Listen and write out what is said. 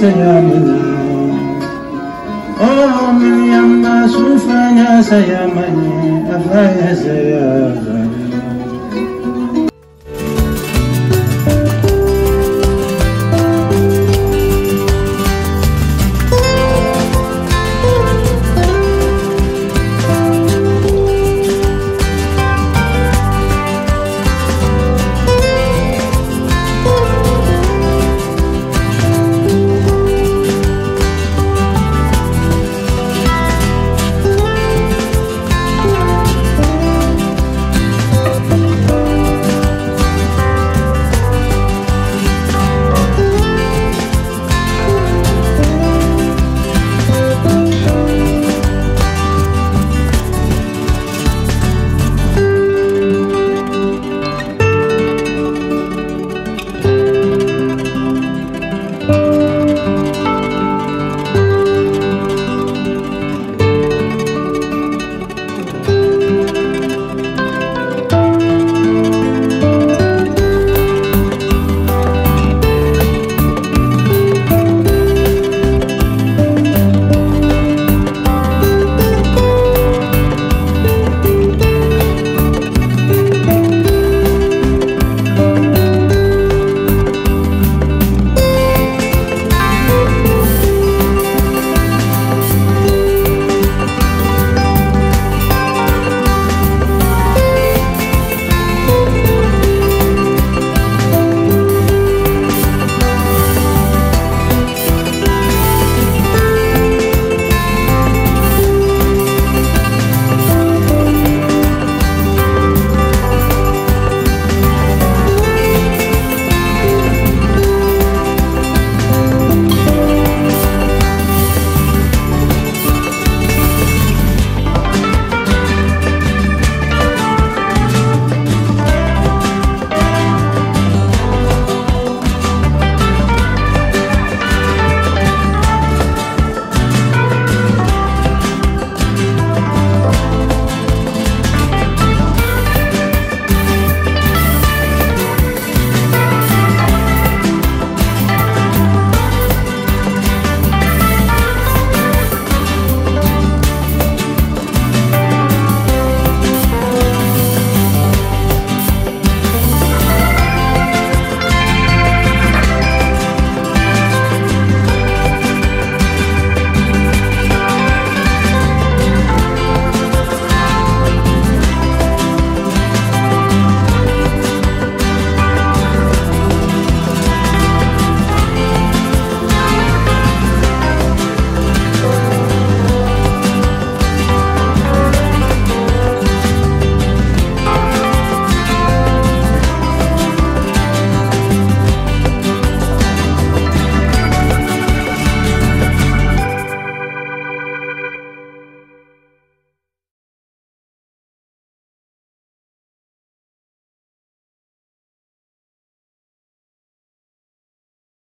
سيامنا أو من يما سوف يا سيامني أفايا سيامني